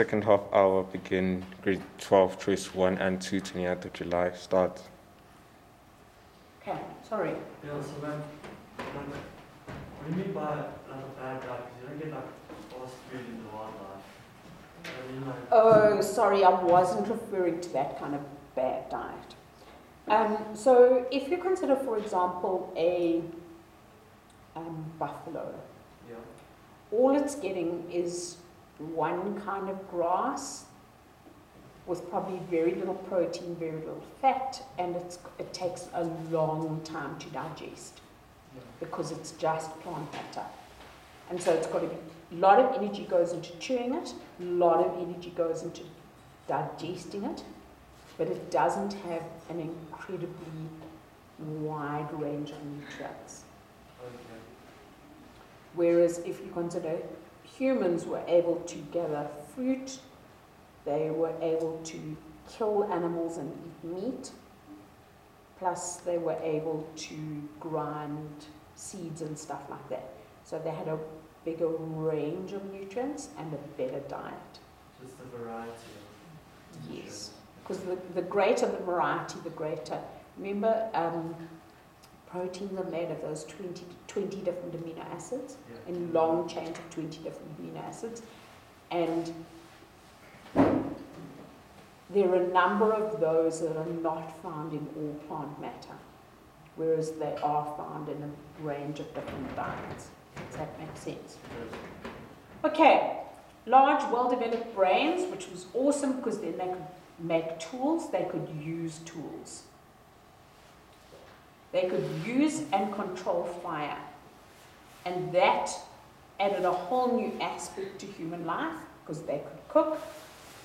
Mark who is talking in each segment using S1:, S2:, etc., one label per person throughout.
S1: second half hour begin grade 12, choice 1 and 2, 29th of July. Start.
S2: Okay, sorry.
S3: Yeah, so when, when, what do you mean by like a bad guy? Because you don't get like fast food in the wildlife. I mean like,
S2: Oh, sorry, I wasn't referring to that kind of bad diet. Um, so, if you consider, for example, a um, buffalo,
S3: yeah,
S2: all it's getting is one kind of grass with probably very little protein, very little fat, and it's, it takes a long time to digest because it's just plant matter. And so it's got to be, a lot of energy goes into chewing it, a lot of energy goes into digesting it, but it doesn't have an incredibly wide range of nutrients.
S3: Okay.
S2: Whereas if you consider humans were able to gather fruit, they were able to kill animals and eat meat, plus they were able to grind seeds and stuff like that. So they had a bigger range of nutrients and a better diet.
S3: Just the variety of
S2: Yes. Because the, the greater the variety, the greater. Remember, um, proteins are made of those 20, 20 different amino acids
S3: Yeah.
S2: in long chains of 20 different amino acids. And there are a number of those that are not found in all plant matter, whereas they are found in a range of different diets. Does that make sense? Okay, large, well-developed brains, which was awesome because then they could make tools, they could use tools. They could use and control fire. And that added a whole new aspect to human life because they could cook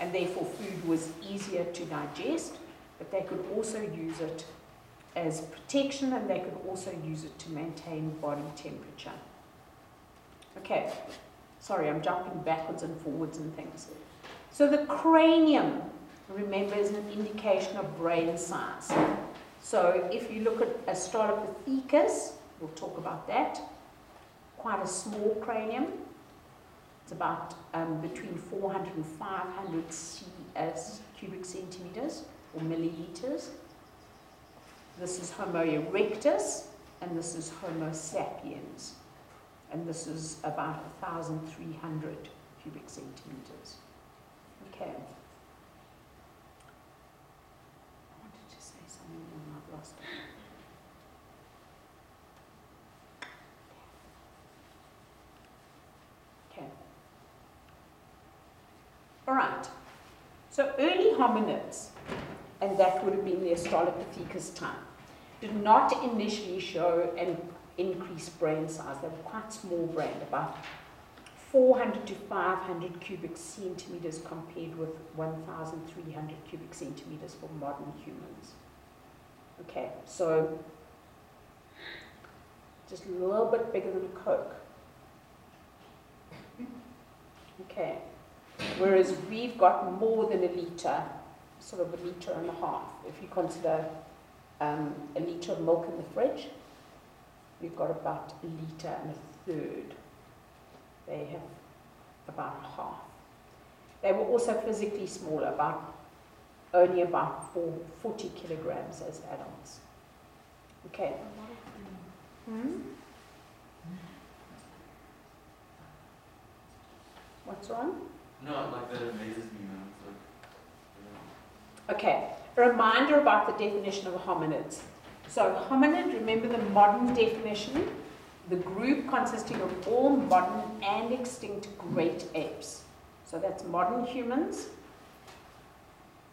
S2: and therefore food was easier to digest, but they could also use it as protection and they could also use it to maintain body temperature. Okay, sorry, I'm jumping backwards and forwards and things. So the cranium, remember, is an indication of brain size. So if you look at Australopithecus, we'll talk about that, quite a small cranium. It's about um, between 400 and 500 C, uh, cubic centimeters or milliliters. This is Homo erectus and this is Homo sapiens. And this is about 1,300 cubic centimeters. Okay. I wanted to say something and I've lost it. Okay. All right. So early hominids, and that would have been the Australopithecus time, did not initially show an increased brain size. They were quite small brain, about 400 to 500 cubic centimeters compared with 1,300 cubic centimeters for modern humans. Okay, so just a little bit bigger than a Coke. Okay, whereas we've got more than a litre, sort of a litre and a half. If you consider um, a litre of milk in the fridge, we've got about a litre and a third. They have about half. They were also physically smaller, about only about four, 40 kilograms as adults. Okay. Hmm? What's wrong?
S3: No, like that amazes me, man. It's like,
S2: Okay, a reminder about the definition of hominids. So, hominid, remember the modern definition? The group consisting of all modern and extinct great apes. So, that's modern humans.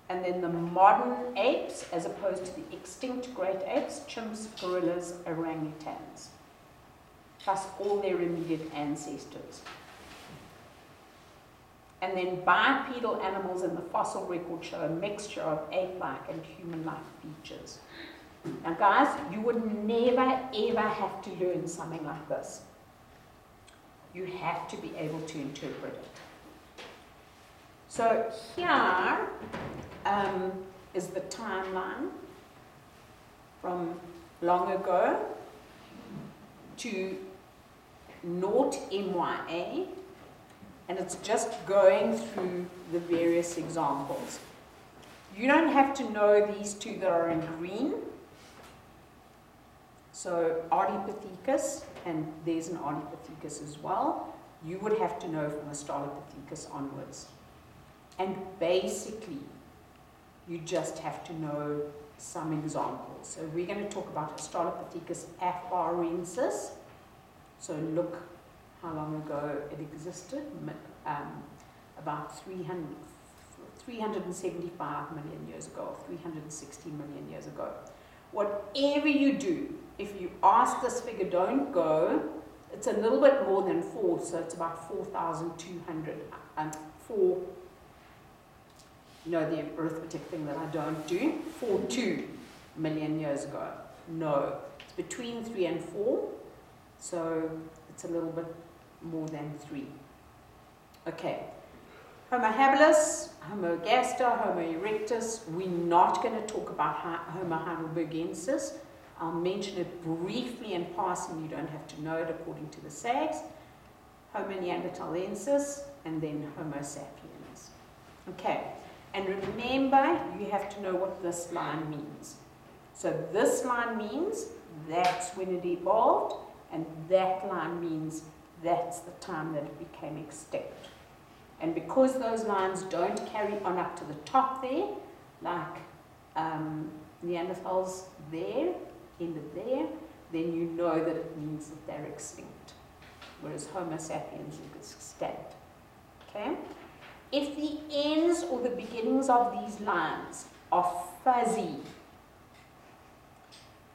S2: And then the modern apes, as opposed to the extinct great apes, chimps, gorillas, orangutans, plus all their immediate ancestors. And then bipedal animals in the fossil record show a mixture of ape-like and human-like features. Now guys, you would never ever have to learn something like this. You have to be able to interpret it. So here um, is the timeline from long ago to naught MYA And it's just going through the various examples. You don't have to know these two that are in green. So Ardipithecus, and there's an Ardipithecus as well. You would have to know from Australopithecus onwards. And basically, you just have to know some examples. So we're going to talk about Australopithecus afarensis. So look how long ago it existed, um, about 300, 375 million years ago, 360 million years ago. Whatever you do, if you ask this figure, don't go. It's a little bit more than four, so it's about 4,200. Um, four, you know, the arithmetic thing that I don't do, four, two million years ago. No, it's between three and four, so it's a little bit more than three. Okay. Homo habilis, Homo ergaster, Homo erectus. We're not going to talk about Homo heidelbergensis. I'll mention it briefly in passing. You don't have to know it according to the SAGs. Homo neanderthalensis, and then Homo sapiens. Okay. And remember, you have to know what this line means. So this line means that's when it evolved, and that line means that's the time that it became extinct. And because those lines don't carry on up to the top there, like um, Neanderthals there, ended there, then you know that it means that they're extinct. Whereas Homo sapiens is extinct. Okay? If the ends or the beginnings of these lines are fuzzy,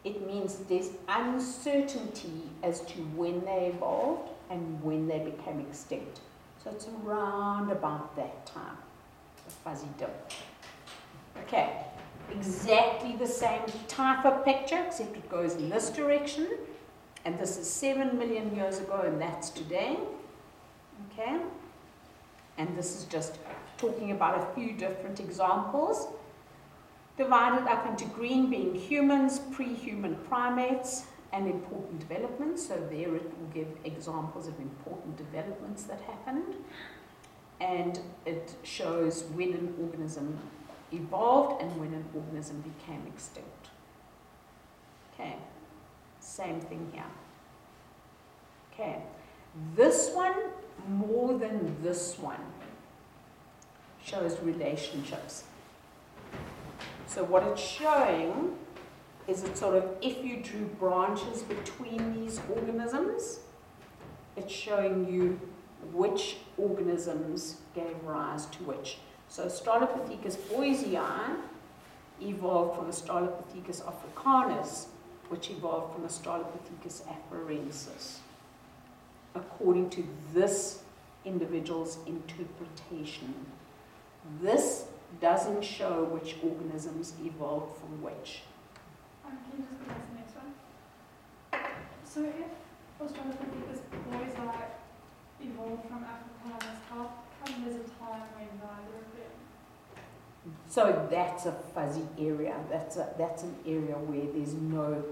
S2: it means there's uncertainty as to when they evolved and when they became extinct. So it's around about that time, the fuzzy dip. Okay, exactly the same type of picture, except it goes in this direction. And this is 7 million years ago, and that's today. Okay? And this is just talking about a few different examples. Divided up into green being humans, pre-human primates, and important developments. So there it will give examples of important developments that happened. And it shows when an organism evolved and when an organism became extinct. Okay, same thing here. Okay, this one more than this one shows relationships. So what it's showing is it sort of, if you drew branches between these organisms, it's showing you which organisms gave rise to which. So Australopithecus boisei evolved from Australopithecus africanus, which evolved from Australopithecus afarensis, according to this individual's interpretation. This doesn't show which organisms evolved from which.
S4: Can you just go to the next one? So if Australopithecus boisei evolved from Africanus, how come there's a time when neither of them?
S2: So that's a fuzzy area. That's, a, that's an area where there's no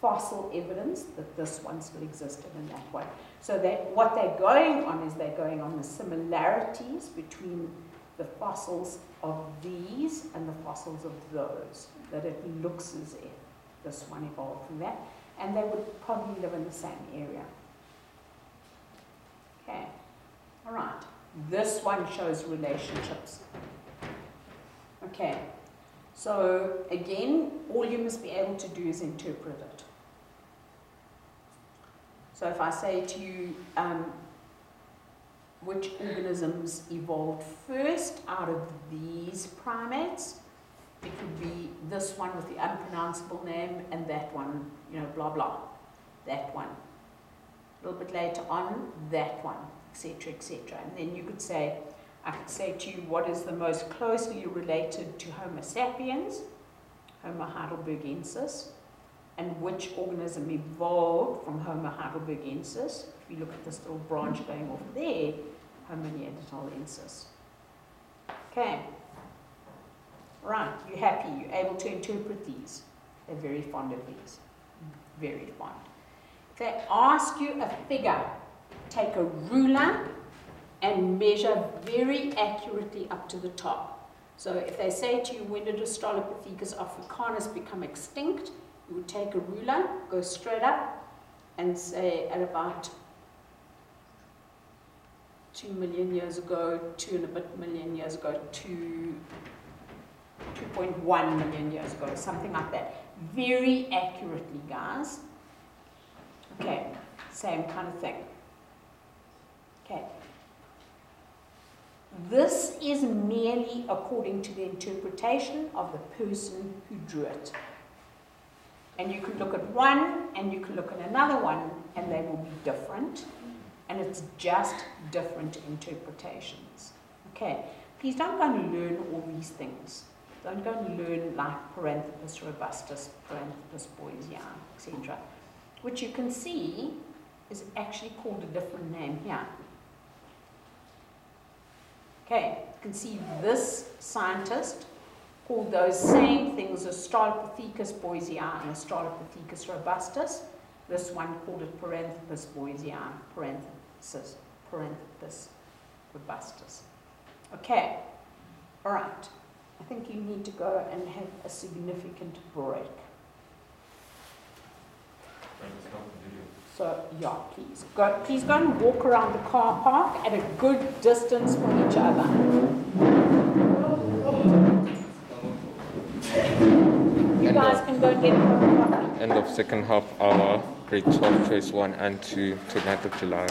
S2: fossil evidence that this one still existed in that way. So that what they're going on is they're going on the similarities between the fossils of these and the fossils of those, that it looks as if this one evolved from that, and they would probably live in the same area. Okay, all right. This one shows relationships. Okay, so again, all you must be able to do is interpret it. So if I say to you, um, which organisms evolved first out of these primates. It could be this one with the unpronounceable name and that one, you know, blah blah. That one. A little bit later on, that one, etc., etc. And then you could say, I could say to you, what is the most closely related to Homo sapiens, Homo heidelbergensis, and which organism evolved from Homo heidelbergensis. If you look at this little branch going off there, Homo neanderthalensis. Okay. Right, you're happy? You're able to interpret these. They're very fond of these. Very fond. If they ask you a figure, take a ruler and measure very accurately up to the top. So if they say to you, when did Australopithecus africanus become extinct? You would take a ruler, go straight up, and say at about 2 million years ago, 2 and a bit million years ago, 2, 2.1 million years ago, something like that. Very accurately, guys. Okay, same kind of thing. Okay. This is merely according to the interpretation of the person who drew it. And you can look at one and you can look at another one and they will be different. And it's just different interpretations. Okay, please don't go and learn all these things. Don't go and learn like Paranthropus robustus, Paranthropus boisei, etc. Which you can see is actually called a different name here. Okay, you can see this scientist called those same things Australopithecus boisei and Australopithecus robustus. This one called it Paranthropus boisei, parenthesis, Paranthropus robustus. Okay, all right. I think you need to go and have a significant break. So, yeah, please. Go, please go and walk around the car park at a good distance from each other. You guys can go and get a coffee.
S1: End of second half hour, grade 12, phase 1 and 2, 29th of July.